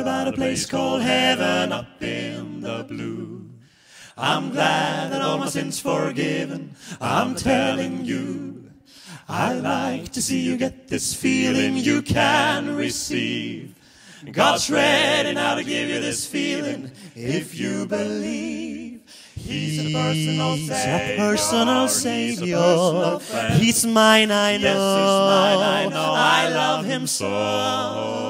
about a place called heaven up in the blue. I'm glad that all my sins forgiven. I'm telling you, I like to see you get this feeling you can receive. God's ready now to give you this feeling if you believe. He's a personal savior. He's personal. He's mine, I know. Yes, he's mine, I know. I love him so.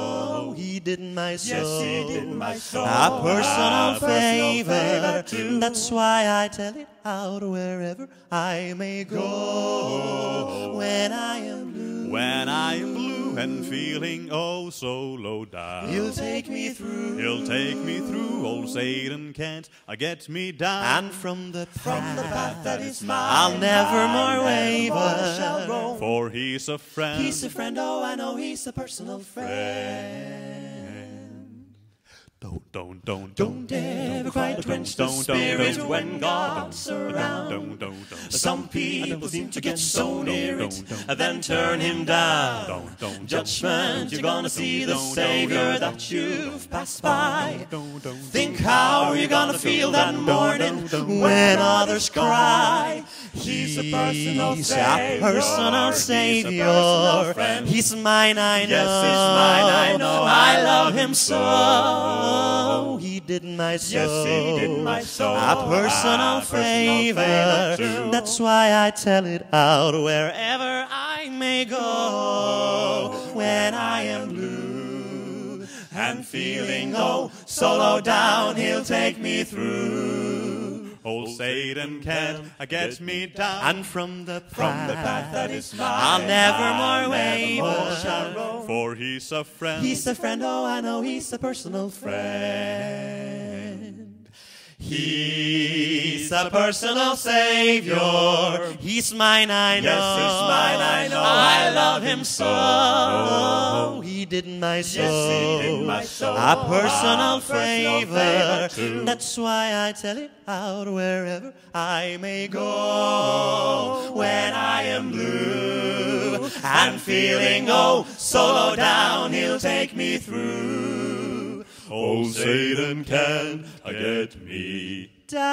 Did my soul. Yes, he did my soul. A ah, personal A personal favor. favor. That's why I tell it out wherever I may go. When I am blue, When I am blue and feeling oh so low down, He'll take me through. He'll take me through. Old Satan can't get me down. And from the path, the path that is mine, I'll never more I never shall waver. For he's a friend. He's a friend, oh, I know he's a personal friend. Don't, don't, don't, Don't ever quite quench the spirit when God's around. Don't, don't, don't. Some people seem to get so near it, don't, don't. and then turn him down. Don't, don't, Judgment, you're gonna see the Savior that you've passed by. Don't, don't, Think how you're gonna feel that morning when others cry. He's a personal He's savior. a personal He's a personal friend. He's mine, I know. Yes, he's mine, I know. I him so. He did my soul. Yes, he did my soul. A personal A personal favor. favor too. That's why I tell it out wherever I may go. When I am blue and feeling oh so low down, he'll take me through. Old Satan can't uh, get me down. and from the From the path, path that is mine, I'll never more nevermore waver. shall. For he's a friend. He's a friend, oh, I know he's a personal friend. He's a personal savior. He's mine, I know. Yes, he's mine, I know. I love him so. He did my soul. Yes, he did my soul. A personal A personal favor. favor. That's why I tell it out wherever I may go. When I am blue and feeling oh so low down, he'll take me through. Old Satan can uh, get me down.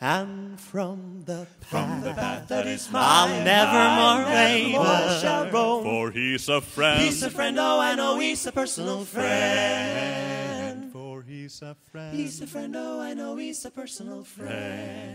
And from the path, The path that is mine, I'll never more nevermore shall roam. For he's a friend. He's a friend, oh, I know he's a personal friend. For he's a friend. He's a friend, oh, I know he's a personal. Friend.